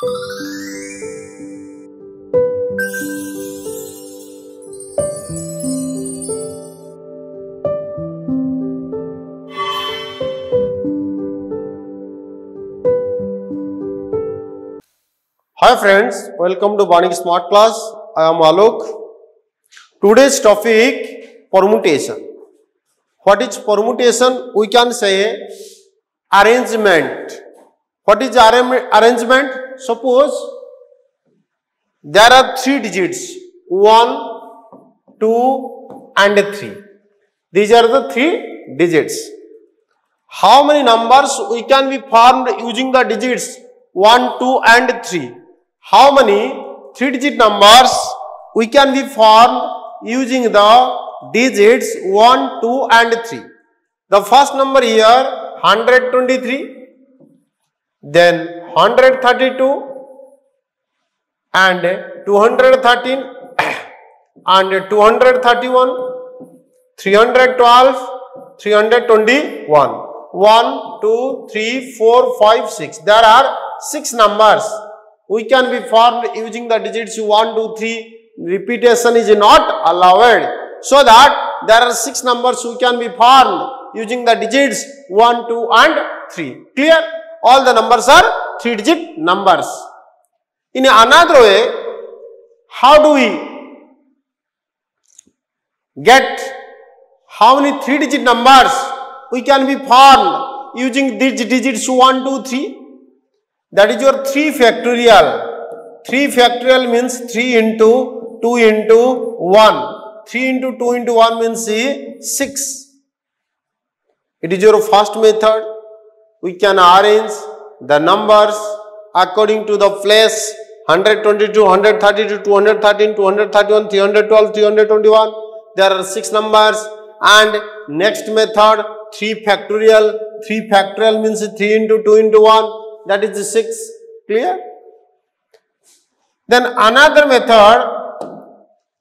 Hi friends, welcome to Vanik Smart Class. I am Alok. Today's topic permutation. What is permutation? We can say arrangement. What is arra- arrangement? Suppose there are three digits 1, 2 and 3. These are the three digits. How many numbers we can be formed using the digits 1, 2 and 3? How many 3 digit numbers we can be formed using the digits 1, 2 and 3? The first number here 123, then 132 and 213 and 231 312 321 1 2 3 4 5 6 there are six numbers. We can be formed using the digits 1 2 3 repetition is not allowed. So that there are six numbers we can be formed using the digits 1 2 and 3 clear all the numbers are three digit numbers. in another way how do we get how many three digit numbers? We can be formed using these digits 1 2 3 that is your 3 factorial. 3 factorial means 3 into 2 into 1 3 into 2 into 1 means eh, 6 it is your first method we can arrange the numbers according to the place 122 132 213 231 312 321 there are six numbers and next method 3 factorial. 3 factorial means 3 into 2 into 1 that is 6 clear? Then another method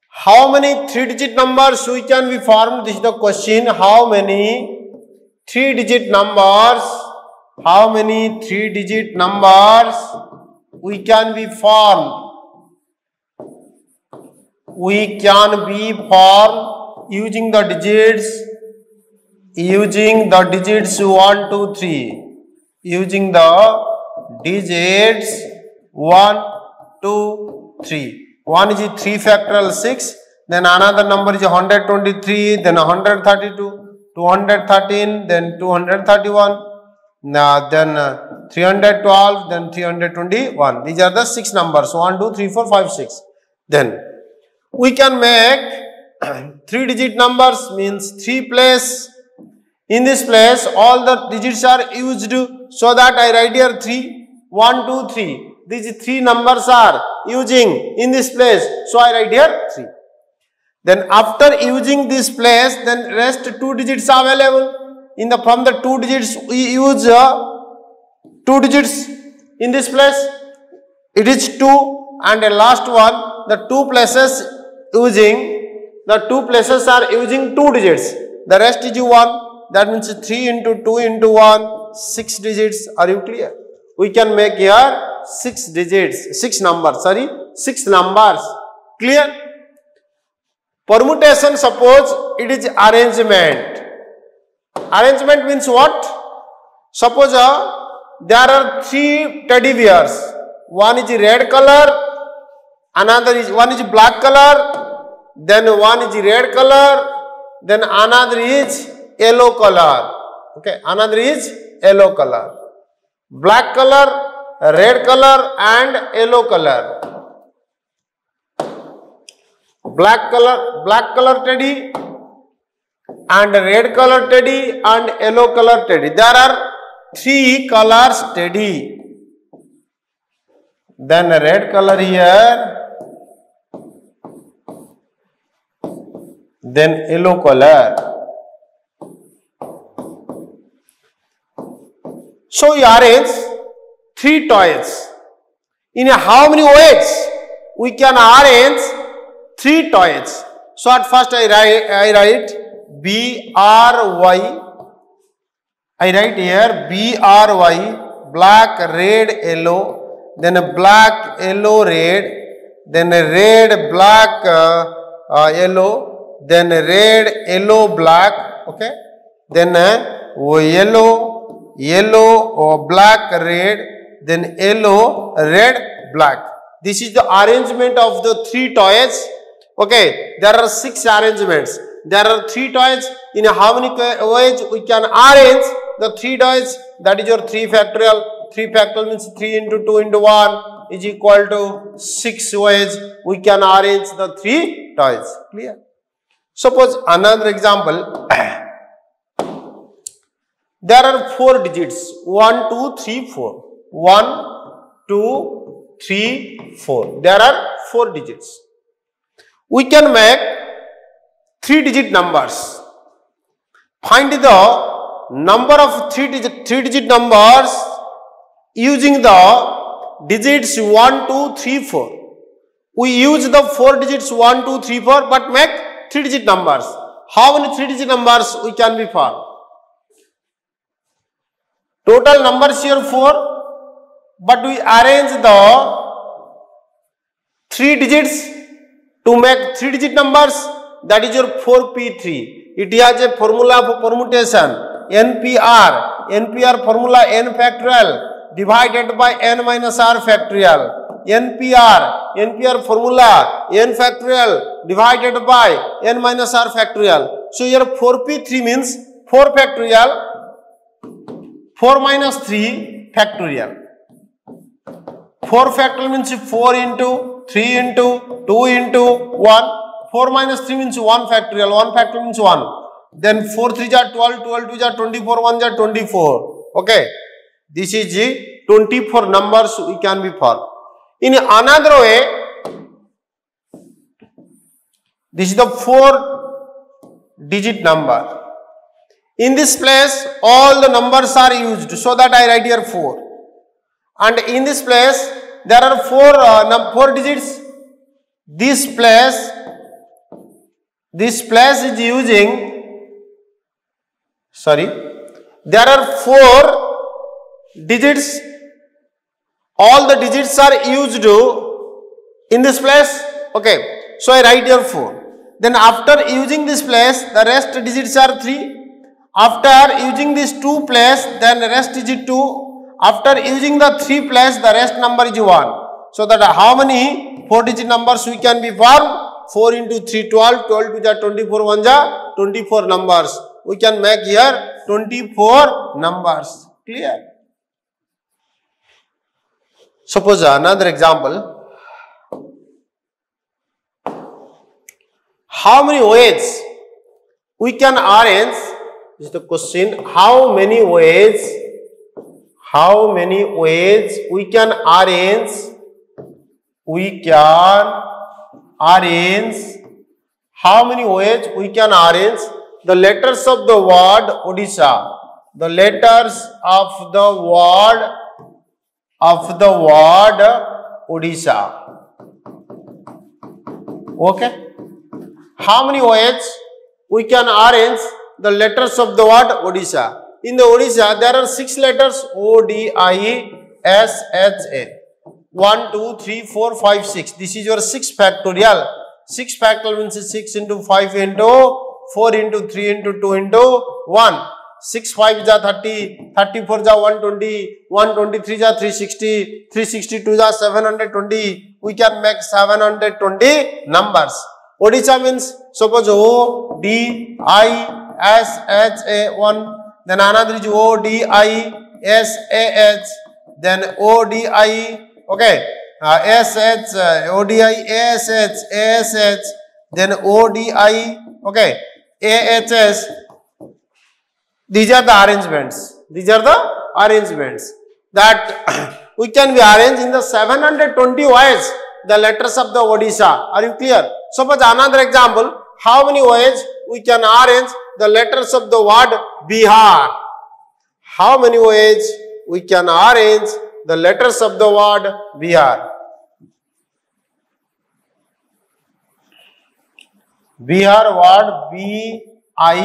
how many 3 digit numbers we can be formed this is the question. How many 3 digit numbers how many 3 digit numbers we can be formed? We can be formed using the digits using the digits 1 2 3 using the digits 1 2 3 one is 3 factorial 6 then another number is 123 then 132 213 then 231 now then uh, 312 then 321 these are the six numbers. 1 2 3 4 5 6 then we can make three digit numbers means three place. In this place all the digits are used so that I write here 3 1 2 3 these three numbers are using in this place so I write here 3 then after using this place then rest two digits are available in the from the two digits we use uh, two digits in this place. It is 2 and the last one the two places using the two places are using two digits. The rest is 1 that means 3 into 2 into 1 6 digits. Are you clear? We can make here 6 digits 6 numbers sorry 6 numbers. Clear? Permutation suppose it is arrangement arrangement means what suppose uh, there are three teddy bears one is red color another is one is black color then one is red color then another is yellow color okay another is yellow color black color red color and yellow color black color black color teddy and red color teddy and yellow color teddy. There are three colors teddy. Then red color here. Then yellow color. So you arrange three toys. In how many ways we can arrange three toys. So at first i write i write b r y i write here b r y black red yellow then a black, yellow, red, then a red, black, uh, uh, yellow, then a red, yellow, black, okay, then a yellow, yellow, or black, red, then yellow, red, black. This is the arrangement of the three toys. Okay, there are six arrangements. There are three toys. In how many ways we can arrange the three toys? That is your 3 factorial. 3 factorial means 3 into 2 into 1 is equal to 6 ways we can arrange the three toys. Clear? Suppose another example. there are four digits 1, 2, 3, 4. 1, 2, 3, 4. There are four digits. We can make three digit numbers. Find the number of three digit, three digit numbers using the digits 1, 2, 3, 4. We use the four digits 1, 2, 3, 4 but make three digit numbers. How many three digit numbers we can be found? Total numbers here 4 but we arrange the three digits to make three digit numbers that is your 4p3 it has a formula for permutation npr npr formula n factorial divided by n minus r factorial npr npr formula n factorial divided by n minus r factorial so here 4p3 means 4 factorial 4 minus 3 factorial 4 factorial means 4 into 3 into 2 into 1. 4 minus 3 means 1 factorial. 1 factorial means 1. Then 4 3 are 12, 12 2 are 24, 1 are 24. Okay. This is the 24 numbers we can be found. In another way, this is the 4 digit number. In this place, all the numbers are used. So that I write here 4 and in this place there are four uh, four digits this place this place is using sorry there are four digits. All the digits are used in this place. Okay so i write here 4 then after using this place the rest digits are 3 after using this 2 place then rest digit 2 after using the 3 place, the rest number is 1. So that how many 4 digit numbers we can be formed? 4 into 3 12, 12 to the 24 1 ja 24 numbers. We can make here 24 numbers. Clear? Suppose another example. How many ways we can arrange? This is the question. How many ways how many ways we can arrange we can arrange how many ways we can arrange the letters of the word odisha. The letters of the word of the word odisha. Okay? How many ways we can arrange the letters of the word odisha. In the Odisha, there are six letters O, D, I, S, H, A. 1, 2, 3, 4, 5, 6. This is your 6 factorial. 6 factorial means 6 into 5 into 4 into 3 into 2 into 1. 6 5 is 30, 34 is 120, 123 is 360, 362 is 720. We can make 720 numbers. Odisha means suppose O, D, I, S, H, A, 1, then another is O D I S A H, then O D I, okay, uh, uh, O D I A S H, A S H, then O D I, okay, A H S. These are the arrangements. These are the arrangements that we can be arranged in the 720 ways the letters of the Odisha. Are you clear? Suppose another example, how many ways we can arrange the letters of the word Bihar. How many ways we can arrange the letters of the word Bihar? Bihar word B I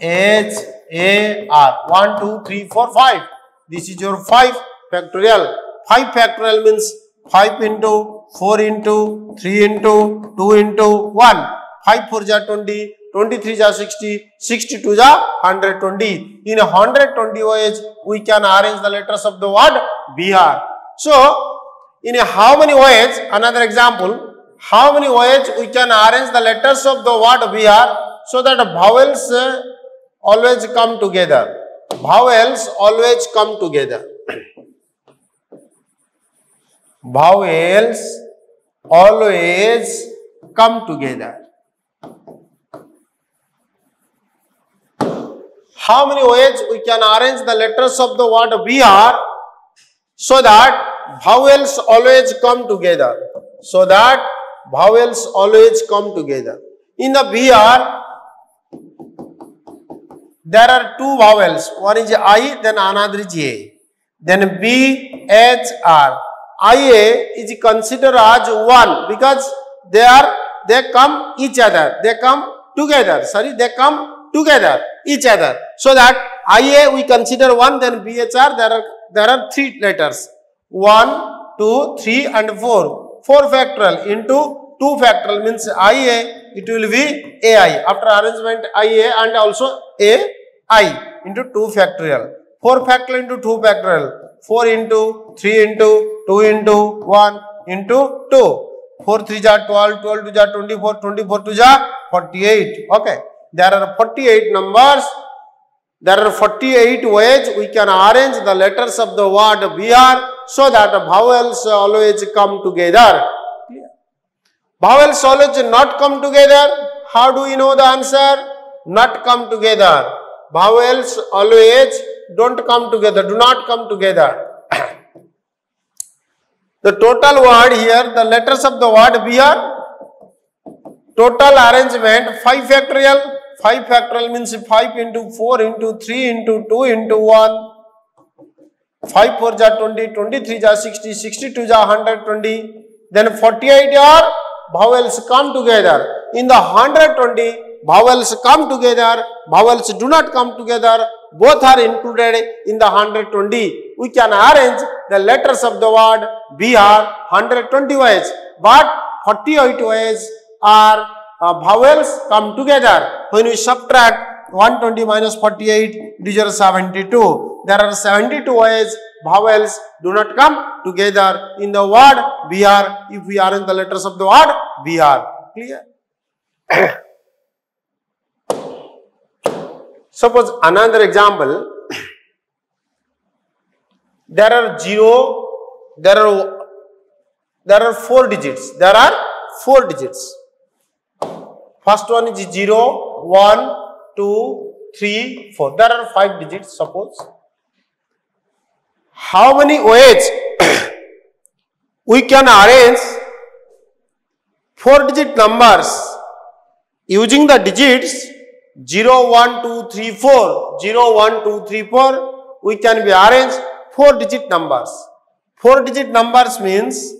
H A R. 1, 2, 3, 4, 5. This is your 5 factorial. 5 factorial means 5 into 4 into 3 into 2 into 1. 5 4 ja 20, 23 ja 60, 62 ja 120. In 120 ways we can arrange the letters of the word Bihar. So, in how many ways, another example, how many ways we can arrange the letters of the word Bihar so that vowels uh, always come together. Vowels always come together. vowels always come together. How many ways we can arrange the letters of the word Bihar so that vowels always come together. So that vowels always come together. In the BR, there are two vowels. One is I, then another is A. Then B, H, R. IA is considered as one because they are they come each other. They come together. Sorry, they come together each other. So that IA we consider one, then BHR there are there are three letters. One, two, three, and four. Four factorial into two factorial means IA it will be AI. After arrangement IA and also AI into two factorial. 4 factorial into 2 factorial. 4 into 3 into 2 into 1 into 2. 4 3 ja 12, 12 2 ja 24, 24 2 ja 48. Okay. There are 48 numbers. There are 48 ways we can arrange the letters of the word Bihar so that vowels always come together. Vowels always not come together. How do we know the answer? Not come together. Vowels always don't come together, do not come together. the total word here, the letters of the word Bihar, total arrangement 5 factorial, 5 factorial means 5 into 4 into 3 into 2 into 1. 5 4 ja 20, 23 ja 60, 62 ja 120. Then 48 are vowels come together. In the 120, vowels come together, vowels do not come together, both are included in the 120. We can arrange the letters of the word Bihar 120 ways, but 48 ways are uh, vowels come together. When we subtract 120 minus 48, it is 72. There are 72 ways vowels do not come together in the word Bihar if we are in the letters of the word Bihar. Clear? Suppose another example, there are 0, there are, there are 4 digits, there are 4 digits. First one is 0, 1, 2, 3, 4. There are 5 digits suppose. How many ways we can arrange 4 digit numbers using the digits 0, 1, 2, 3, 4, 0, 1, 2, 3, 4, we can be arranged 4 digit numbers. 4 digit numbers means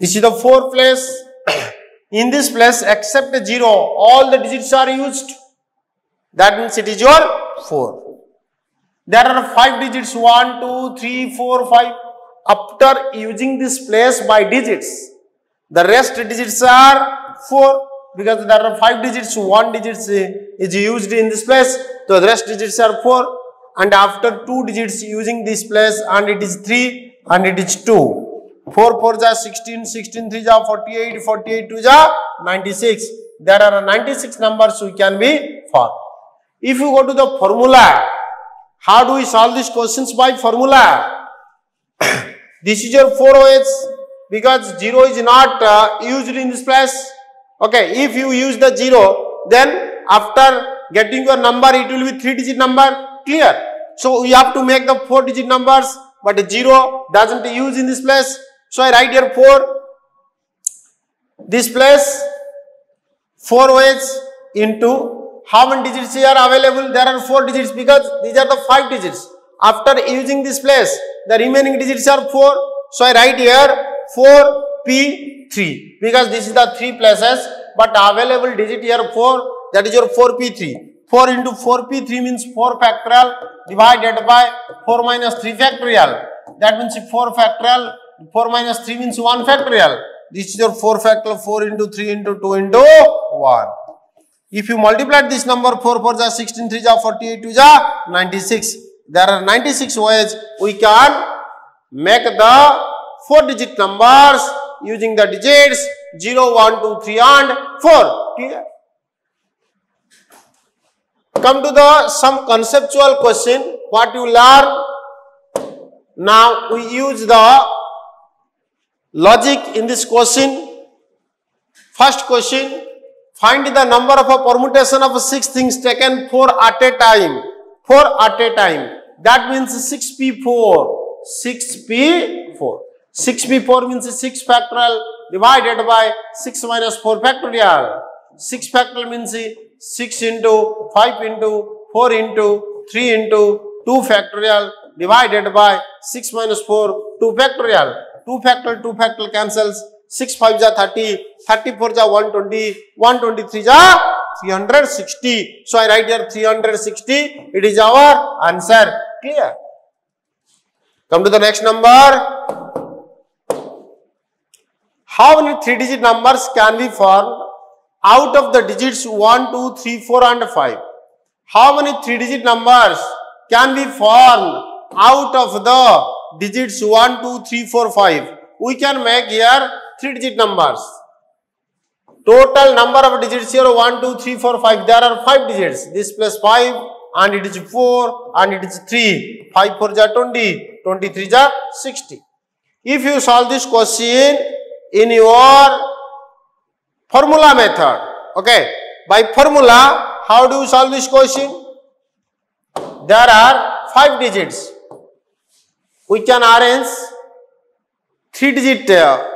this is the 4 place. In this place except 0, all the digits are used. That means it is your 4. There are 5 digits 1, 2, 3, 4, 5. After using this place by digits, the rest digits are 4 because there are 5 digits, 1 digit eh, is used in this place. So the rest digits are 4 and after 2 digits using this place and it is 3 and it is 2. 4 4 ja 16, 16 3 ja 48, 48 2 ja 96. There are 96 numbers we can be found. If you go to the formula, how do we solve these questions by formula? this is your 4 OH because 0 is not uh, used in this place. Okay, if you use the 0, then after getting your number, it will be 3 digit number, clear. So, we have to make the 4 digit numbers, but 0 doesn't use in this place. So, I write here 4, this place 4 ways into how many digits are available? There are 4 digits because these are the 5 digits. After using this place, the remaining digits are 4. So, I write here 4 P 3 because this is the 3 places but available digit here 4 that is your 4p3 4 into 4p, 3 means 4 factorial divided by 4 minus 3 factorial. That means 4 factorial, 4 minus 3 means 1 factorial. This is your 4 factorial, 4 into 3 into 2 into 1. If you multiply this number 4 4 is 16 3 is 48 2 is 96. There are 96 ways we can make the 4 digit numbers using the digits 0, 1, 2, 3 and 4. Clear? Come to the some conceptual question what you learn. Now we use the logic in this question. First question Find the number of a permutation of six things taken four at a time. Four at a time. That means 6p4. 6p4. 6p4 means 6 factorial divided by 6 minus 4 factorial. 6 factorial means 6 into 5 into 4 into 3 into 2 factorial divided by 6 minus 4 2 factorial. 2 factorial 2 factorial cancels 6 5 ja 30, 34 ja 120, 123 ja 360. So I write here 360. It is our answer. Clear? Come to the next number. How many 3 digit numbers can be formed out of the digits 1, 2, 3, 4 and 5? How many 3 digit numbers can be formed out of the digits 1, 2, 3, 4, 5? We can make here 3 digit numbers. Total number of digits here 1, 2, 3, 4, 5. There are 5 digits. This plus 5 and it is 4 and it is 3. 5 4 ja 20, 23 ja 60. If you solve this question in your formula method, okay, by formula, how do you solve this question? There are 5 digits. We can arrange 3 digit uh,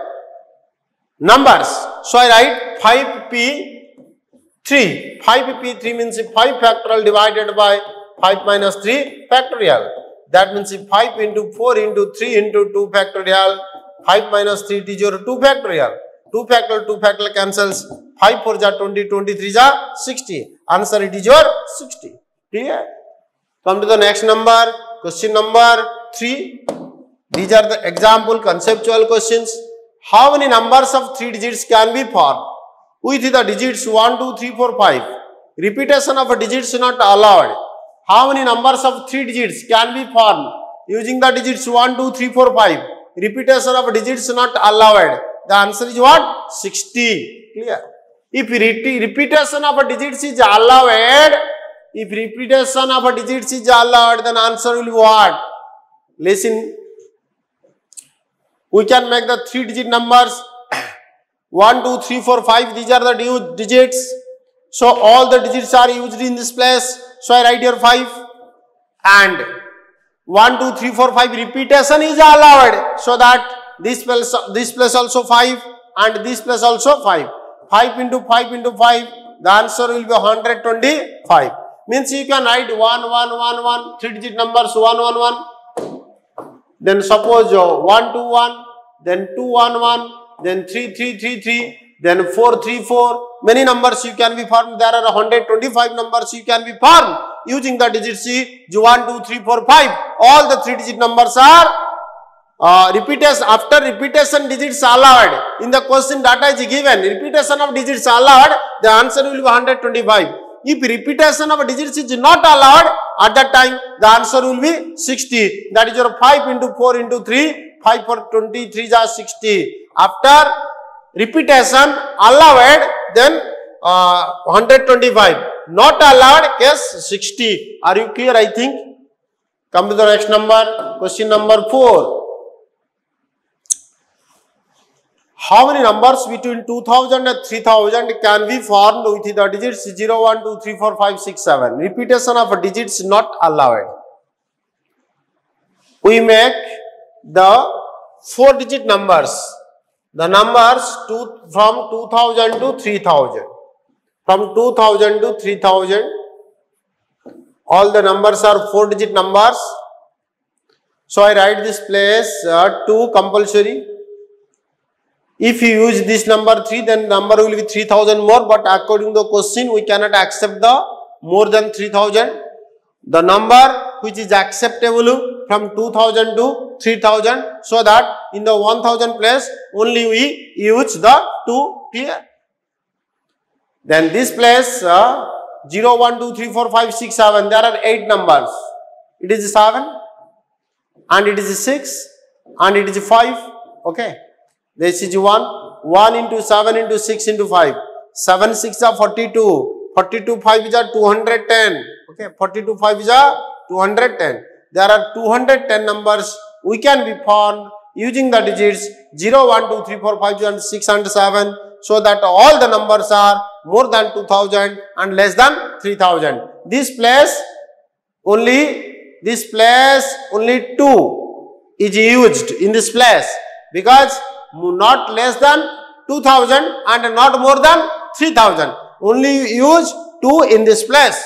numbers. So I write 5p3. 5p3 means 5 factorial divided by 5 minus 3 factorial. That means 5 into 4 into 3 into 2 factorial. 5 minus 3 is your 2 factorial. 2 factorial, 2 factorial cancels. 5 4 ja 20, 23 ja 60. Answer it is your 60. Clear? Come to the next number. Question number 3. These are the example conceptual questions. How many numbers of 3 digits can be formed? With the digits 1, 2, 3, 4, 5. Repetition of digits not allowed. How many numbers of 3 digits can be formed? Using the digits 1, 2, 3, 4, 5. Repetition of digits not allowed. The answer is what? 60. Clear? If repetition of digits is allowed, if repetition of digits is allowed, then answer will be what? Listen. We can make the three digit numbers. 1 2 3 4 5 these are the digits. So all the digits are used in this place. So i write here 5 and 1 2 3 4 5 repetition is allowed. So that this place this place also 5 and this place also 5 5 into 5 into 5 the answer will be 125 means you can write 1 1 1 1 three digit numbers 1 1 1 then suppose uh, 1 2 1, then 2 1 1, then 3 3 3 3, then 4 3 4. Many numbers you can be formed. There are 125 numbers you can be formed using the digit C 1 2 3 4 5. All the 3 digit numbers are uh, repetition after repetition digits allowed in the question data is given repetition of digits allowed the answer will be 125 if repetition of digits is not allowed, at that time the answer will be 60. That is your 5 into 4 into 3, 5 for 23 is 60. After repetition allowed, then uh, 125. Not allowed, case 60. Are you clear? I think. Come to the next number. Question number 4. How many numbers between 2000 and 3000 can be formed with the digits 0, 1, 2, 3, 4, 5, 6, 7? Repetition of digits not allowed. We make the 4 digit numbers. The numbers to, from 2000 to 3000. From 2000 to 3000. All the numbers are 4 digit numbers. So I write this place uh, 2 compulsory if you use this number 3, then number will be 3000 more. But according to the question, we cannot accept the more than 3000 the number which is acceptable from 2000 to 3000 so that in the 1000 place only we use the 2 here. then this place uh, 0 1 2 3 4 5 6 7 there are 8 numbers it is 7 and it is 6 and it is 5 okay this is 1 1 into 7 into 6 into 5 7 6 are 42 42 5 is a 210 okay 42 5 is a 210 there are 210 numbers we can be found using the digits 0 1 2 3 4 5 and 6 and 7 so that all the numbers are more than 2000 and less than 3000 this place only this place only 2 is used in this place because not less than 2000 and not more than 3000 only use 2 in this place.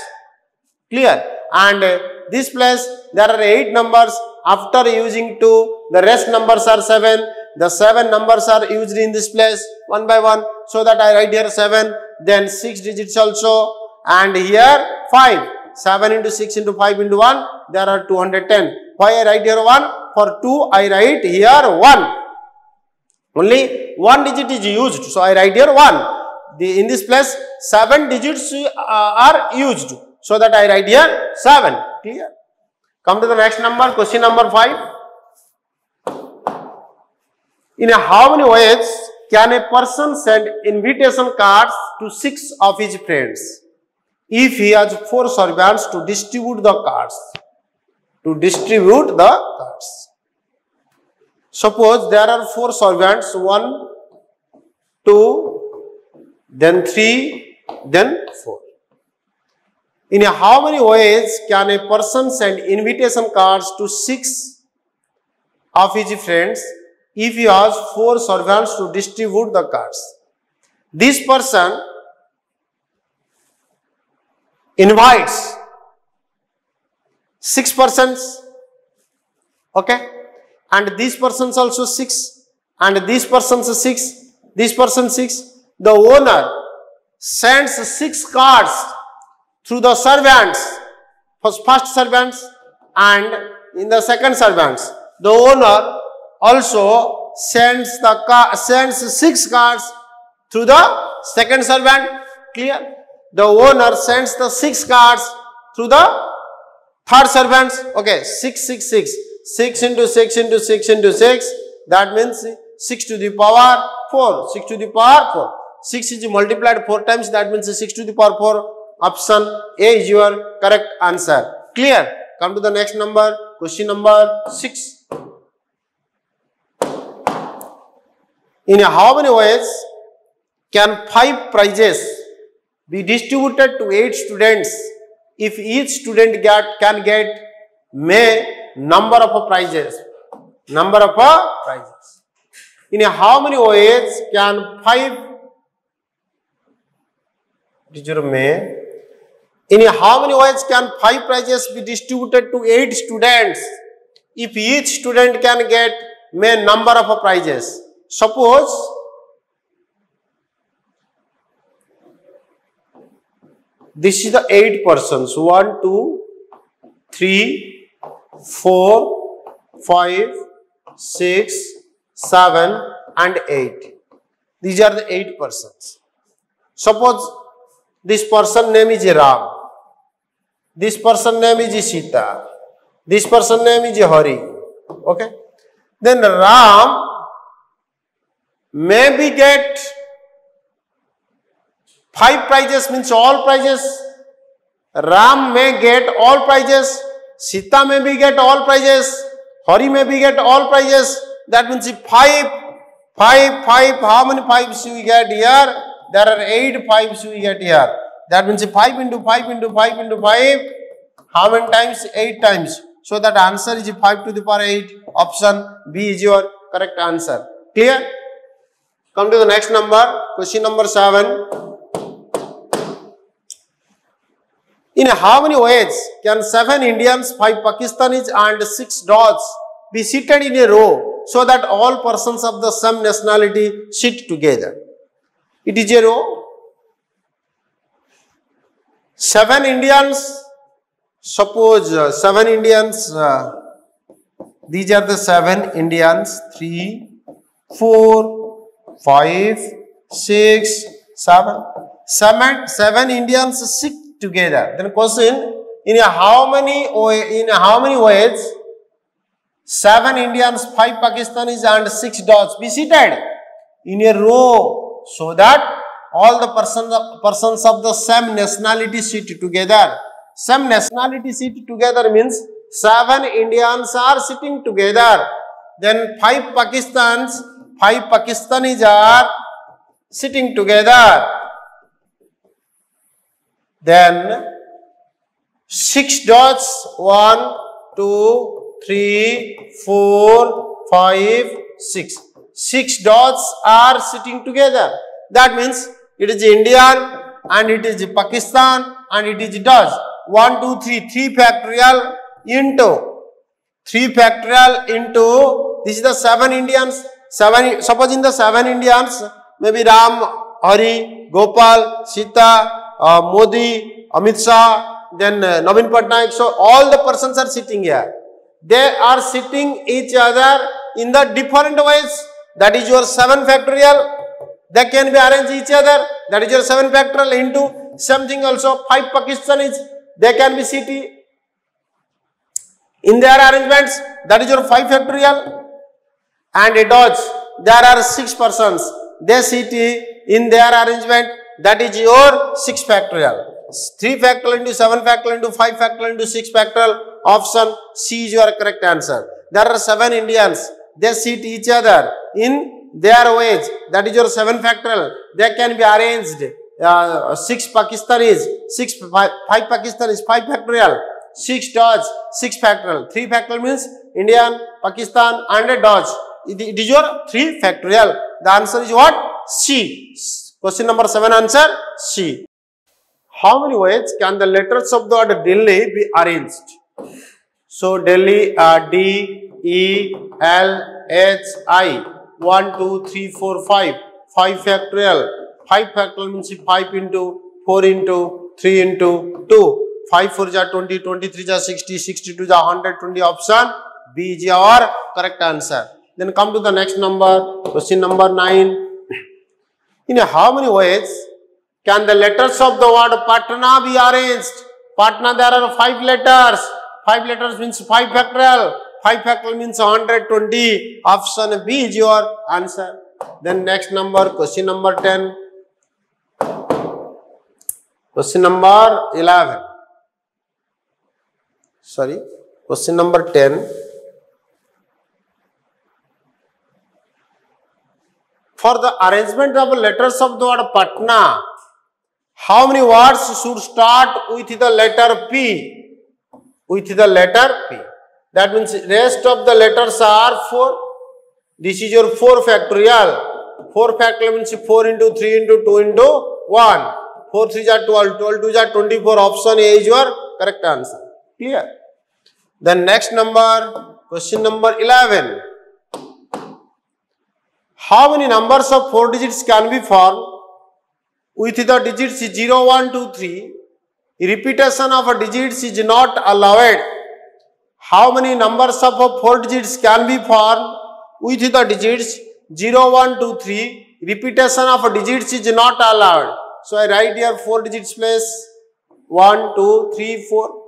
Clear? And uh, this place there are 8 numbers. After using 2 the rest numbers are 7 the 7 numbers are used in this place one by one. So that I write here 7 then 6 digits also. And here 5 7 into 6 into 5 into 1 there are 210 why I write here 1 for 2 I write here 1 only one digit is used. So I write here 1 the in this place 7 digits uh, are used. So that I write here 7 clear? Come to the next number question number 5 in how many ways can a person send invitation cards to six of his friends? If he has four servants to distribute the cards? To distribute the cards. Suppose there are four servants, one, two, then three, then four. In how many ways can a person send invitation cards to six of his friends if he has four servants to distribute the cards. This person invites six persons, okay, and these persons also six, and these persons six, this person six. The owner sends six cards through the servants, first, servants and in the second servants. The owner also sends the sends six cards through the second servant. Clear? The owner sends the six cards through the third servant. Okay, six, six, six. Six into six into six into six. That means six to the power four. Six to the power four. Six is multiplied four times. That means six to the power four. Option A is your correct answer. Clear? Come to the next number. Question number six. In how many ways can five prizes be distributed to eight students if each student get can get may number of prizes. Number of prizes. In how many ways can five you may in how many ways can five prizes be distributed to eight students? If each student can get may number of prizes. Suppose this is the eight persons. One, two, three, four, five, six, seven, and 8. These are the 8 persons. Suppose this person name is Ram. This person name is Sita. This person name is Hari. Okay. Then Ram may we get five prizes means all prizes ram may get all prizes sita may be get all prizes hari may be get all prizes. That means if five five five how many fives we get here? There are eight fives we get here. That means 5 into 5 into 5 into 5 how many times? 8 times. So that answer is 5 to the power 8 option b is your correct answer. Clear? Come to the next number, question number 7. In how many ways can 7 Indians, 5 Pakistanis and 6 dogs be seated in a row so that all persons of the same nationality sit together? It is a row. seven Indians, suppose uh, seven Indians, uh, these are the seven Indians, three, four, five, six, seven, seven, seven Indians sit together. Then question, in how many, in how many ways, seven Indians, five Pakistanis and six dogs be seated in a row so that all the persons, persons of the same nationality sit together. Same nationality sit together means seven Indians are sitting together. Then five Pakistans, five Pakistanis are sitting together. Then six dots, one, two, three, four, five, six. Six dots are sitting together. That means it is Indian and it is Pakistan and it is Dutch. 1, 2, 3, 3 factorial into 3 factorial into this is the 7 Indians. 7 suppose in the 7 Indians maybe Ram, Hari, Gopal, Sita, uh, Modi, Amit Shah, then uh, Naveen Patnaik. So all the persons are sitting here. They are sitting each other in the different ways. That is your 7 factorial they can be arranged each other. That is your 7 factorial into something also 5 Pakistanis. They can be city in their arrangements. That is your 5 factorial. And a Dutch. There are 6 persons. They sit in their arrangement. That is your 6 factorial. 3 factorial into 7 factorial into 5 factorial into 6 factorial. Option C is your correct answer. There are 7 Indians. They sit each other in their ways. that is your 7 factorial, they can be arranged uh, 6 Pakistanis, 6, 5, 5 Pakistanis, 5 factorial, 6 Dutch, 6 factorial. 3 factorial means Indian, Pakistan and a Dutch. It, it is your 3 factorial. The answer is what? C. Question number 7 answer C. How many ways can the letters of the word Delhi be arranged? So Delhi uh, D E L H I 1, 2, 3, 4, 5. 5 factorial. 5 factorial means 5 into 4 into 3 into 2. 5 4 is 20, 23 is 60, 62 is 120 option. B is your correct answer. Then come to the next number, question number 9. In how many ways can the letters of the word Patna be arranged? Patna there are 5 letters. 5 letters means 5 factorial. 5 factorial means 120. Option B is your answer. Then next number, question number 10. Question number 11. Sorry, question number 10. For the arrangement of letters of the word Patna, how many words should start with the letter P? With the letter P. That means rest of the letters are 4. This is your 4 factorial. 4 factorial means 4 into 3 into 2 into 1. 4 3 are 12, 12 2 are 24. Option A is your correct answer. Clear? Then next number, question number 11. How many numbers of 4 digits can be formed with the digits 0, 1, 2, 3? Repetition of a digits is not allowed how many numbers of 4 digits can be formed with the digits 0, 1, 2, 3. Repetition of a digits is not allowed. So I write here 4 digits place 1, 2, 3, 4.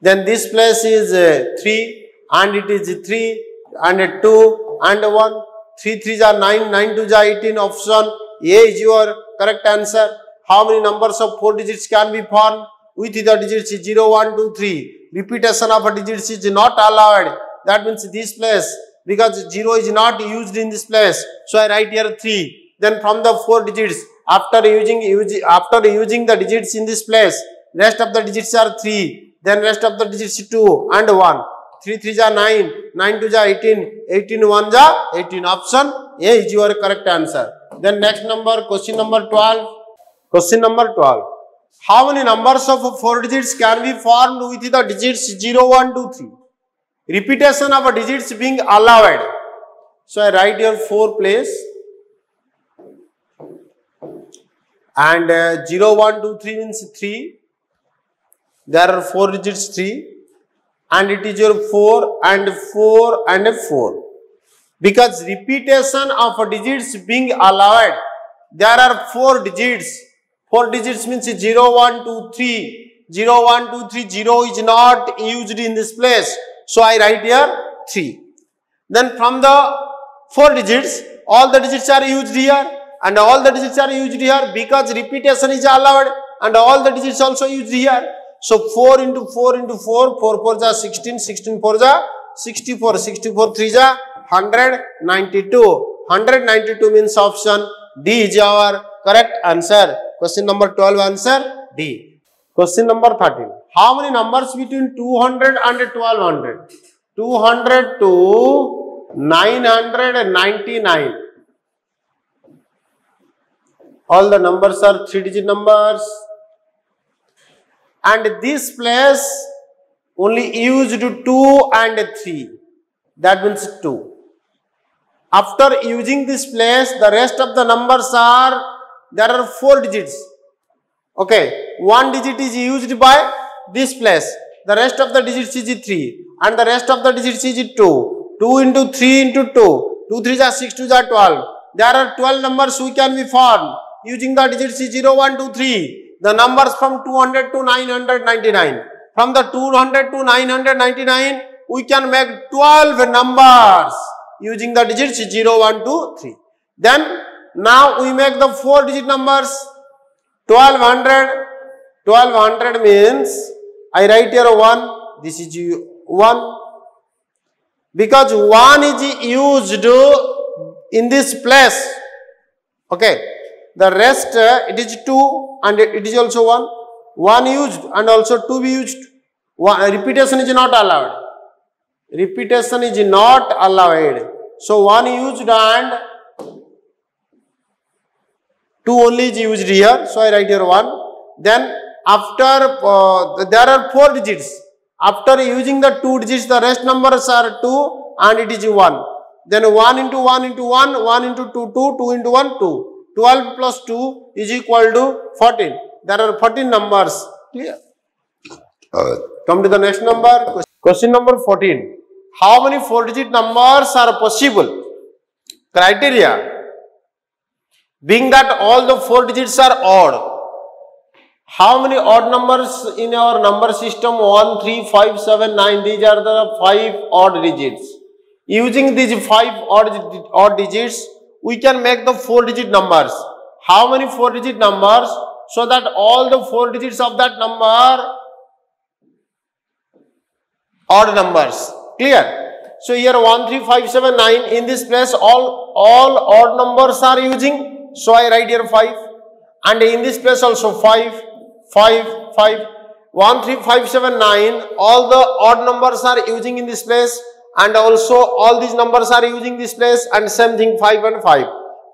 Then this place is uh, 3 and it is 3 and 2 and 1. 3 3s are 9, 9 2s are 18. Option A is your correct answer. How many numbers of 4 digits can be formed with the digits 0, 1, 2, 3 repetition of a digits is not allowed. That means this place because 0 is not used in this place. So I write here 3. Then from the 4 digits after using, after using the digits in this place rest of the digits are 3. Then rest of the digits 2 and 1. 3 3 are 9, 9 2 are 18, 18 1 are 18. Option A is your correct answer. Then next number, question number 12. Question number 12. How many numbers of 4 digits can be formed with the digits 0, 1, 2, 3? Repetition of digits being allowed. So I write here 4 place and uh, 0, 1, 2, 3 means 3 There are 4 digits 3 and it is your 4 and 4 and 4. Because repetition of digits being allowed, there are 4 digits. 4 digits means 0, 1, 2, 3. 0, 1, 2, 3, 0 is not used in this place. So I write here 3. Then from the 4 digits, all the digits are used here and all the digits are used here because repetition is allowed and all the digits also used here. So 4 into 4 into 4, 4 4 is 16, 16 4 is 64, 64 3 is 192. 192 means option D is our correct answer. Question number 12 answer D. Question number 13. How many numbers between 200 and 1200? 200 to 999. All the numbers are three digit numbers. And this place only used 2 and 3. That means 2. After using this place, the rest of the numbers are, there are 4 digits. Okay, 1 digit is used by this place. The rest of the digits is 3 and the rest of the digits is 2. 2 into 3 into 2. 2 3 are 6 2 are 12. There are 12 numbers we can be formed using the digits 0, 1, 2, 3. The numbers from 200 to 999. From the 200 to 999, we can make 12 numbers using the digits 0, 1, 2, 3. Then, now we make the 4 digit numbers 1200. 1200 means, I write here 1, this is 1. Because 1 is used in this place. Okay. The rest uh, it is 2 and it is also 1. 1 used and also 2 be used. One, repetition is not allowed. Repetition is not allowed. So 1 used and 2 only is used here. So I write here 1. Then after uh, there are 4 digits. After using the 2 digits the rest numbers are 2 and it is 1. Then 1 into 1 into 1, 1 into 2, 2, 2 into 1, 2. 12 plus 2 is equal to 14. There are 14 numbers. Clear? Come to the next number. Question number 14. How many 4 digit numbers are possible? Criteria. Being that all the 4 digits are odd. How many odd numbers in our number system? 1, 3, 5, 7, 9. These are the 5 odd digits. Using these 5 odd, odd digits, we can make the four digit numbers. How many four digit numbers? So that all the four digits of that number odd numbers. Clear? So here 1, 3, 5, 7, 9. In this place all, all odd numbers are using. So I write here 5. And in this place also 5, 5, 5. 1, 3, 5, 7, 9. All the odd numbers are using in this place and also all these numbers are using this place and same thing 5 and 5.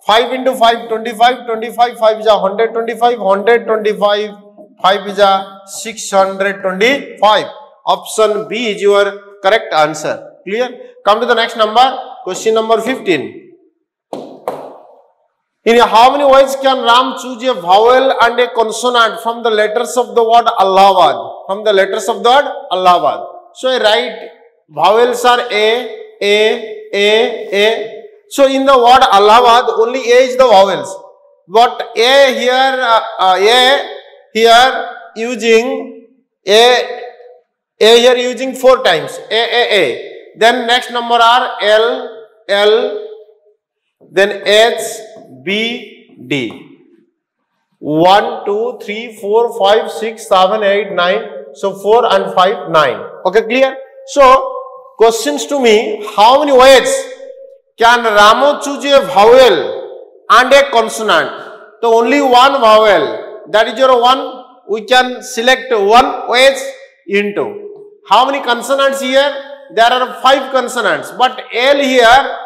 5 into 5 25 25 5 is a 125 125 5 is a 625 option B is your correct answer. Clear? Come to the next number. Question number 15 in how many ways can Ram choose a vowel and a consonant from the letters of the word Allahabad? From the letters of the word Allahabad. So I write Vowels are A, A, A, A. So in the word Allahabad, only A is the vowels. But A here, uh, uh, A here using A, A here using four times. A, A, A. Then next number are L, L, then H, B, D. 1, 2, 3, 4, 5, 6, 7, 8, 9. So 4 and 5, 9. Okay, clear? So, questions to me, how many ways can Ramo choose a vowel and a consonant? So only one vowel, that is your one, we can select one ways into. How many consonants here? There are five consonants, but L here,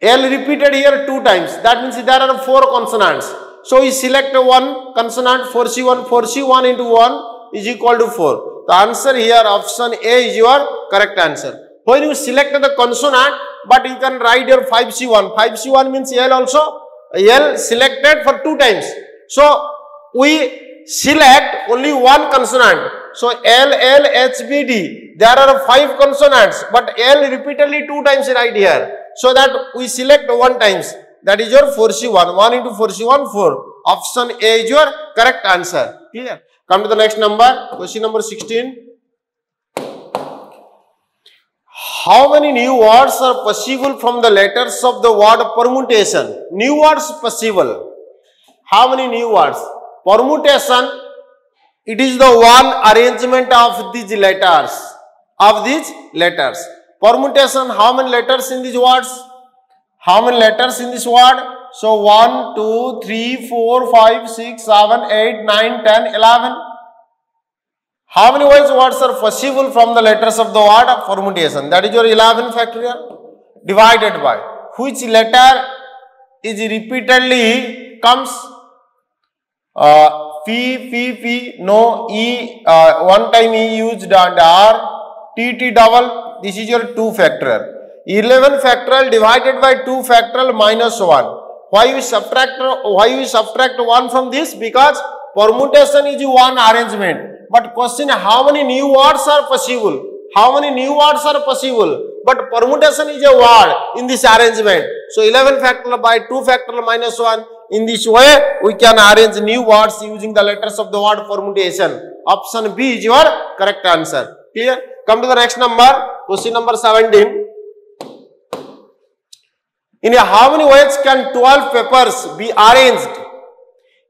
L repeated here two times. That means there are four consonants. So we select one consonant, 4C1, 4C1 into 1 is equal to 4. The answer here option A is your correct answer. When you select the consonant, but you can write your 5C1. 5C1 means L also. L selected for two times. So, we select only one consonant. So L, L, H, B, D. There are five consonants, but L repeatedly two times right here. So that we select one times. That is your 4C1. 1 into 4C1, 4. Option A is your correct answer. Clear? Come to the next number. Question number 16. How many new words are possible from the letters of the word permutation? New words possible. How many new words? Permutation, it is the one arrangement of these letters. Of these letters. Permutation, how many letters in these words? How many letters in this word? So 1, 2, 3, 4, 5, 6, 7, 8, 9, 10, 11. How many wise words are possible from the letters of the word of permutation? That is your 11 factorial divided by which letter is repeatedly comes uh, P, P, P, no, E, uh, one time E used and R, T, T double, this is your 2 factorial. 11 factorial divided by 2 factorial minus 1. Why we subtract, why we subtract 1 from this? Because permutation is one arrangement. But question how many new words are possible? How many new words are possible? But permutation is a word in this arrangement. So 11 factorial by 2 factorial minus 1. In this way, we can arrange new words using the letters of the word permutation. Option B is your correct answer. Clear? Come to the next number. Question number 17. In how many ways can 12 papers be arranged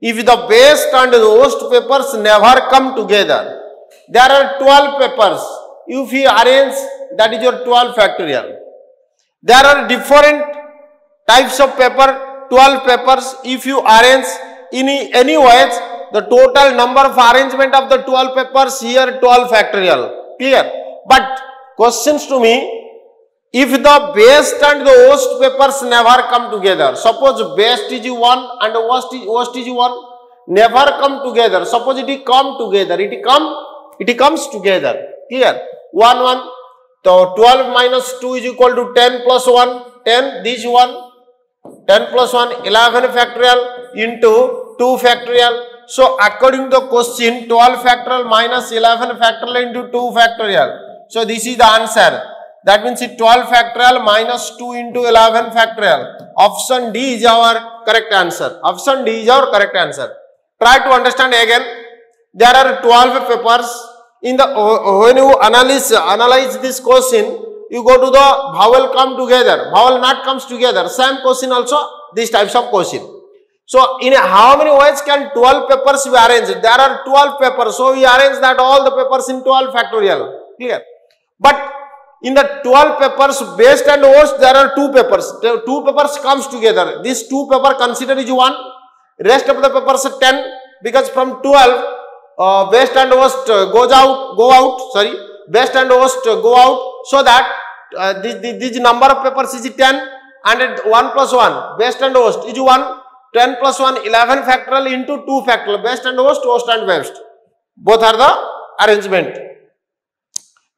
if the best and the worst papers never come together. There are 12 papers. If you arrange, that is your 12 factorial. There are different types of paper, 12 papers. If you arrange in any ways, the total number of arrangement of the 12 papers here 12 factorial. Clear? But questions to me, if the best and the worst papers never come together, suppose best is one and worst is, worst is one, never come together. Suppose it come together, it come, it comes together. Clear? 1, 1. So 12 minus 2 is equal to 10 plus 1, 10, this one, 10 plus 1, 11 factorial into 2 factorial. So according to the question, 12 factorial minus 11 factorial into 2 factorial. So this is the answer. That means it 12 factorial minus 2 into 11 factorial. Option D is our correct answer. Option D is our correct answer. Try to understand again. There are 12 papers. In the when you analyze analyze this question, you go to the vowel come together. Vowel not comes together. Same question also. These types of question. So, in how many ways can 12 papers be arranged? There are 12 papers. So, we arrange that all the papers in 12 factorial. Clear? But in the 12 papers best and worst there are two papers. Two papers comes together. This two paper consider is one. Rest of the papers are 10 because from 12 uh, best and worst uh, goes out go out sorry. Best and worst uh, go out. So that uh, this, this, this number of papers is 10 and 1 plus 1 best and worst is 1 10 plus 1 11 factorial into 2 factorial best and worst worst and best both are the arrangement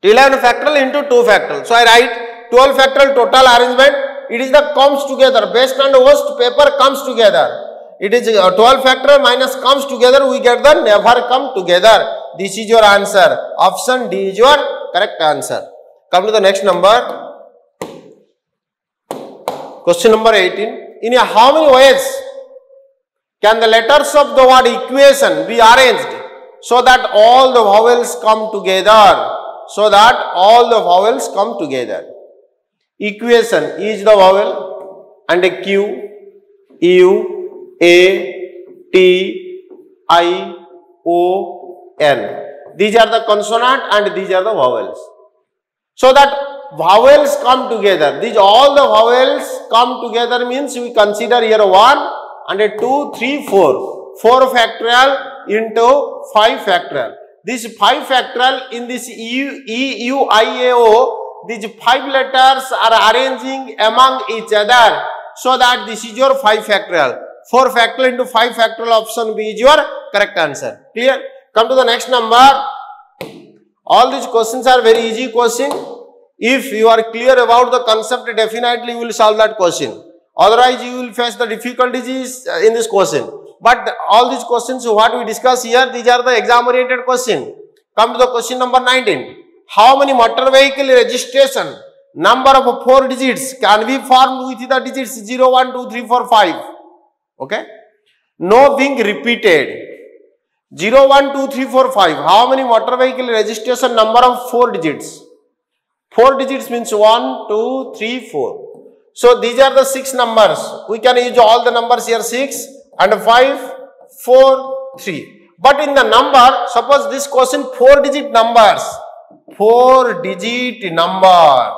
11 factorial into 2 factorial. So I write 12 factorial total arrangement. It is the comes together. Best and worst paper comes together. It is uh, 12 factorial minus comes together. We get the never come together. This is your answer. Option D is your correct answer. Come to the next number. Question number 18. In how many ways can the letters of the word equation be arranged so that all the vowels come together? So that all the vowels come together. Equation is the vowel and a Q, U, A, T, I, O, N. These are the consonant and these are the vowels. So that vowels come together. These all the vowels come together means we consider here 1 and a 2, 3, 4. 4 factorial into 5 factorial. This 5 factorial in this E U I A O. these 5 letters are arranging among each other. So that this is your 5 factorial. 4 factorial into 5 factorial option B is your correct answer. Clear? Come to the next number. All these questions are very easy question. If you are clear about the concept, definitely you will solve that question. Otherwise, you will face the difficulties in this question. But all these questions what we discuss here, these are the exam oriented question. Come to the question number 19. How many motor vehicle registration number of four digits can be formed with the digits 0, 1, 2, 3, 4, 5? Okay. No being repeated. 0, 1, 2, 3, 4, 5. How many motor vehicle registration number of four digits? Four digits means 1, 2, 3, 4. So these are the six numbers. We can use all the numbers here 6 and 5, 4, 3. But in the number, suppose this question 4 digit numbers. 4 digit number.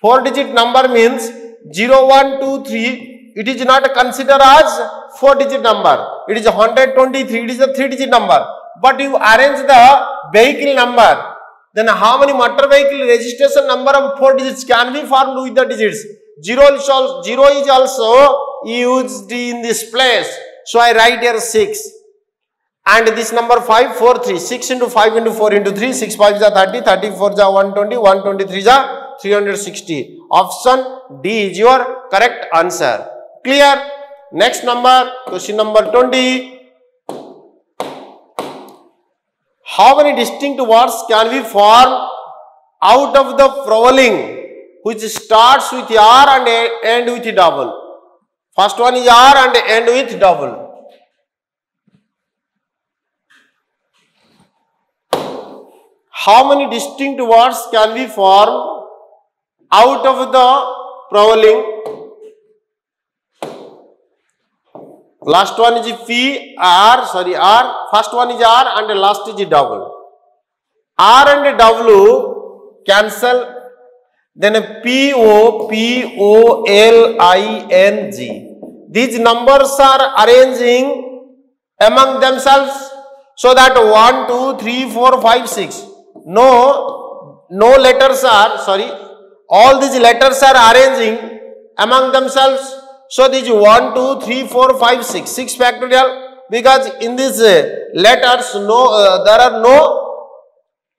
4 digit number means 0, 1, 2, 3. It is not considered as 4 digit number. It is 123. It is a 3 digit number. But you arrange the vehicle number. Then how many motor vehicle registration number of 4 digits can be formed with the digits? 0 is also, 0 is also used in this place. So I write here 6 and this number 5 4 3 6 into 5 into 4 into 3 6 5 is 30 34 is 120 123 is 360 option d is your correct answer. Clear? Next number question number 20 how many distinct words can we form out of the following which starts with r and end with double first one is r and end with double how many distinct words can we form out of the following? Last one is P, R, sorry, R. First one is R and last is double. R and W cancel. Then P, O, P, O, L, I, N, G. These numbers are arranging among themselves so that 1, 2, 3, 4, 5, 6 no no letters are sorry all these letters are arranging among themselves. So these 1 2 3 4 5 6 6 factorial because in these letters no uh, there are no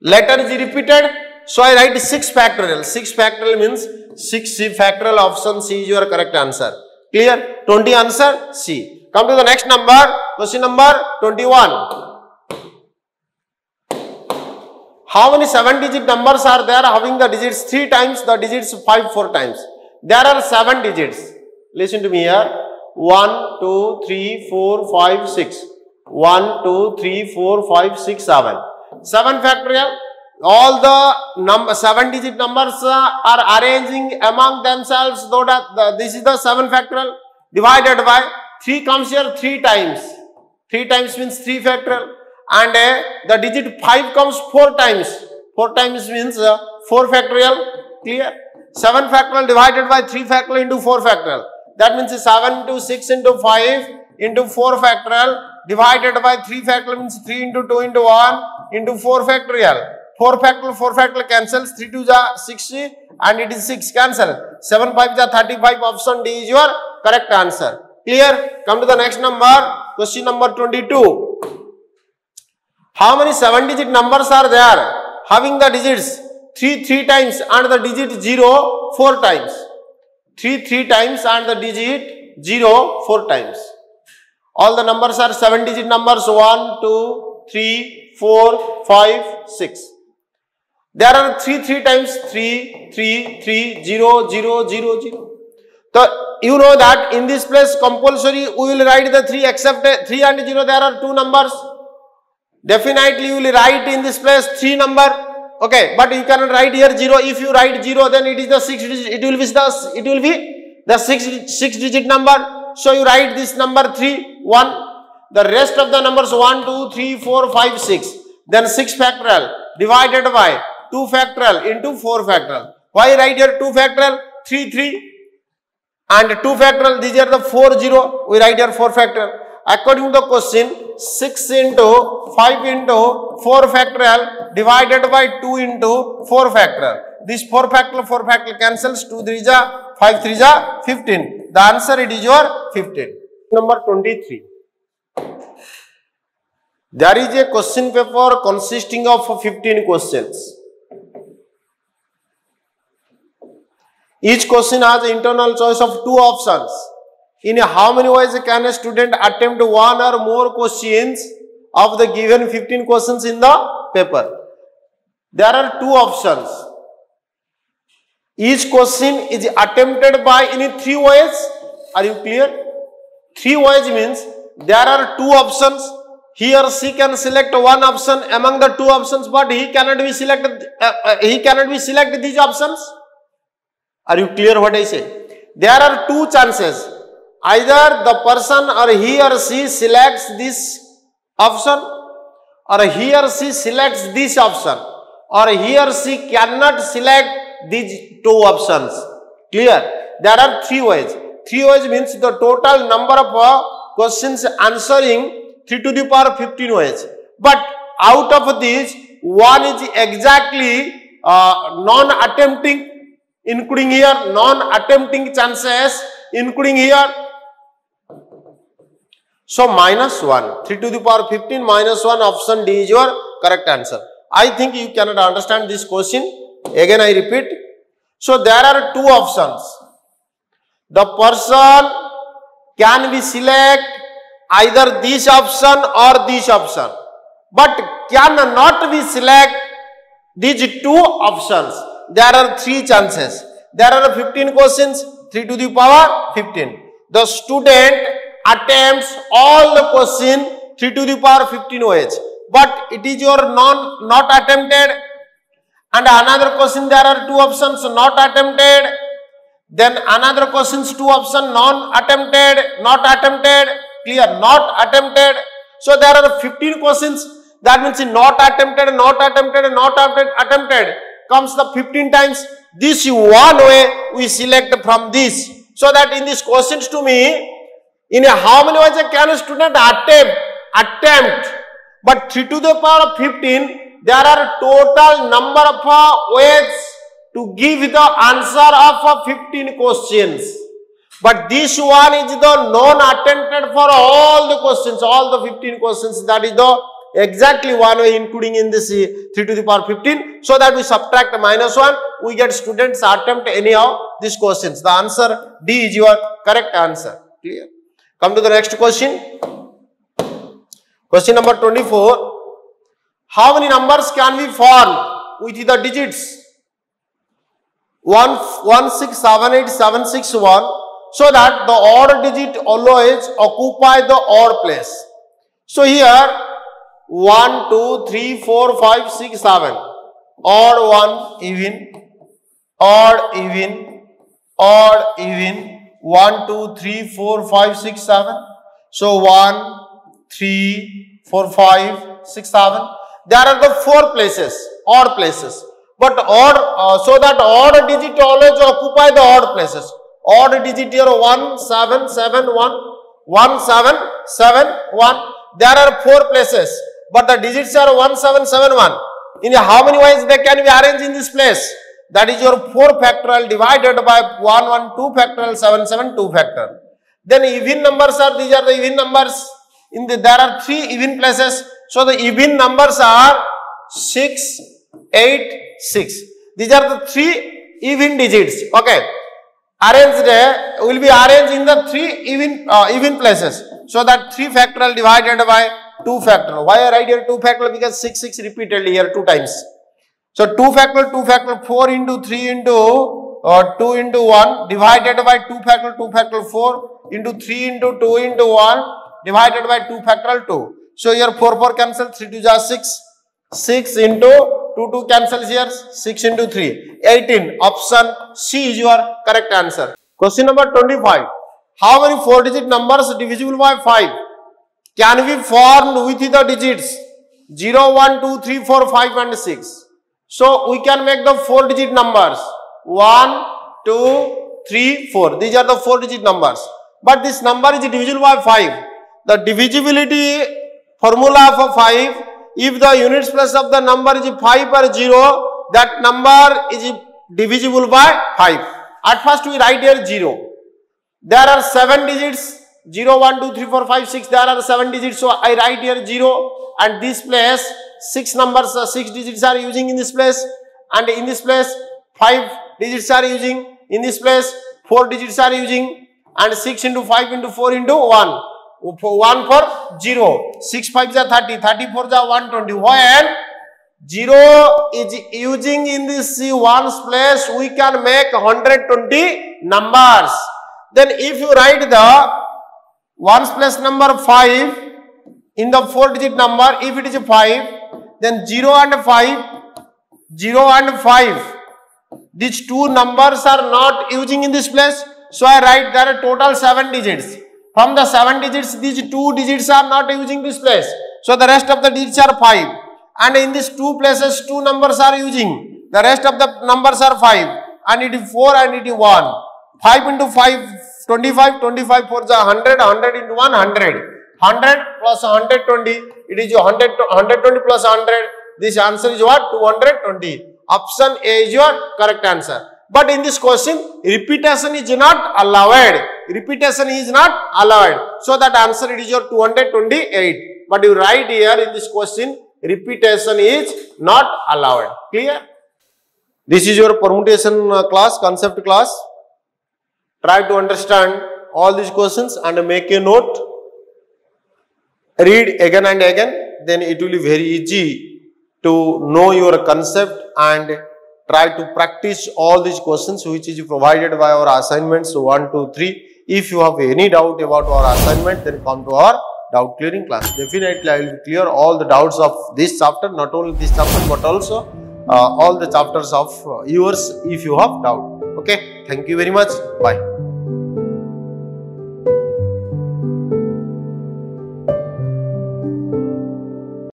letters repeated so i write 6 factorial 6 factorial means 6 c factorial option c is your correct answer clear 20 answer c come to the next number question number 21 How many 7 digit numbers are there having the digits 3 times, the digits 5 4 times? There are 7 digits. Listen to me here. 1, 2, 3, 4, 5, 6. 1, 2, 3, 4, 5, 6, 7. 7 factorial. All the number 7 digit numbers are arranging among themselves so that the, this is the 7 factorial divided by 3 comes here 3 times. 3 times means 3 factorial and uh, the digit 5 comes 4 times. 4 times means uh, 4 factorial, clear? 7 factorial divided by 3 factorial into 4 factorial. That means 7 into 6 into 5 into 4 factorial divided by 3 factorial means 3 into 2 into 1 into 4 factorial. 4 factorial, 4 factorial cancels, 3 2 is 60 and it is 6 cancel. 7 5 is 35 option D is your correct answer. Clear? Come to the next number, question number 22. How many 7 digit numbers are there? Having the digits 3 3 times and the digit 0 4 times. 3 3 times and the digit 0 4 times. All the numbers are 7 digit numbers 1, 2, 3, 4, 5, 6. There are 3 3 times 3, 3, 3, 0, 0, 0, 0. So you know that in this place compulsory we will write the 3 except 3 and 0 there are two numbers. Definitely you will write in this place 3 number. Okay, but you cannot write here 0. If you write 0, then it is the 6 digit, it will be the, it will be the 6, 6 digit number. So you write this number 3, 1. The rest of the numbers 1, 2, 3, 4, 5, 6. Then 6 factorial divided by 2 factorial into 4 factorial. Why write here 2 factorial? 3, 3 and 2 factorial. These are the 4, 0. We write here 4 factorial. According to the question, 6 into 5 into 4 factorial divided by 2 into 4 factorial. This 4 factorial 4 factorial cancels 2 3 is 5 3 is 15. The answer it is your 15. Number 23. There is a question paper consisting of 15 questions. Each question has internal choice of two options. In how many ways can a student attempt one or more questions of the given 15 questions in the paper? there are two options. Each question is attempted by any three ways. Are you clear? Three ways means there are two options. He or she can select one option among the two options, but he cannot be selected. Uh, uh, he cannot be select these options. Are you clear what I say? There are two chances. Either the person or he or she selects this option or he or she selects this option or he or she cannot select these two options. Clear? There are three ways. Three ways means the total number of uh, questions answering 3 to the power 15 ways. But out of these, one is exactly uh, non-attempting including here non-attempting chances including here. So minus 1 3 to the power 15 minus 1 option D is your correct answer. I think you cannot understand this question. Again I repeat. So there are two options. The person can be select either this option or this option. But cannot be select these two options there are three chances. There are 15 questions, 3 to the power 15. The student attempts all the question 3 to the power 15 ways. But it is your non not attempted and another question there are two options not attempted. Then another questions two option non attempted, not attempted, clear, not attempted. So there are 15 questions that means not attempted, not attempted, not attempted comes the 15 times. This one way we select from this. So that in these questions to me, in a how many ways can a student attempt? Attempt. But 3 to the power of 15, there are total number of uh, ways to give the answer of uh, 15 questions. But this one is the non-attempted for all the questions, all the 15 questions. That is the exactly one way including in this uh, 3 to the power 15 so that we subtract minus 1 we get students attempt anyhow these questions. The answer d is your correct answer. Clear? Come to the next question. Question number 24 how many numbers can we form with the digits? 1 1 6 7 8 7 6 1 so that the odd digit always occupy the odd place. So here 1, 2, 3, 4, 5, 6, 7. Odd 1, even. Odd, even. Odd, even. 1, 2, 3, 4, 5, 6, 7. So 1, 3, 4, 5, 6, 7. There are the four places, odd places. But odd, uh, so that odd digit always occupy the odd places. Odd digit here 1, 7, 7, 1, 1, 7, 7, 1. There are four places but the digits are 1771. In how many ways they can be arranged in this place? That is your 4 factorial divided by 1, 1, 2 factorial, 7, 7, 2 factorial. Then even numbers are, these are the even numbers. In the, there are 3 even places. So the even numbers are 6, 8, 6. These are the 3 even digits. Okay. Arranged, will be arranged in the 3 even, uh, even places. So that 3 factorial divided by 2 factorial. Why I write here 2 factorial? Because 6, 6 repeatedly here 2 times. So 2 factorial, 2 factorial, 4 into 3 into or uh, 2 into 1 divided by 2 factorial, 2 factorial 4 into 3 into 2 into 1 divided by 2 factorial 2. So here 4 4 cancel 3 2 just 6. 6 into 2 2 cancels here 6 into 3. 18 option C is your correct answer. Question number 25. How many 4 digit numbers divisible by 5? Can be formed with the digits 0, 1, 2, 3, 4, 5 and 6. So, we can make the 4 digit numbers 1, 2, 3, 4. These are the 4 digit numbers. But this number is divisible by 5. The divisibility formula for 5, if the units place of the number is 5 or 0, that number is divisible by 5. At first we write here 0. There are 7 digits 0, 1, 2, 3, 4, 5, 6, there are 7 digits. So, I write here 0 and this place 6 numbers, uh, 6 digits are using in this place. And in this place 5 digits are using, in this place 4 digits are using. And 6 into 5 into 4 into 1. 1 for 0, 6 5 is 30, 34 is 120. When 0 is using in this ones place we can make 120 numbers. Then if you write the ones place number 5 in the 4 digit number if it is 5 then 0 and 5 0 and 5 these two numbers are not using in this place so i write there are total 7 digits. From the 7 digits these two digits are not using this place so the rest of the digits are 5 and in these two places two numbers are using the rest of the numbers are 5 and it is 4 and it is 1 5 into 5 25 25 for the 100 100 into 1 100 100 plus 120 it is 100 120 plus 100 this answer is what? 220 option a is your correct answer. But in this question repetition is not allowed. Repetition is not allowed. So that answer it is your 228 but you write here in this question repetition is not allowed. Clear? This is your permutation uh, class, concept class. Try to understand all these questions and make a note. Read again and again, then it will be very easy to know your concept and try to practice all these questions which is provided by our assignments 1, 2, 3. If you have any doubt about our assignment, then come to our doubt clearing class. Definitely I will clear all the doubts of this chapter, not only this chapter but also uh, all the chapters of uh, yours if you have doubt. Okay, thank you very much. Bye.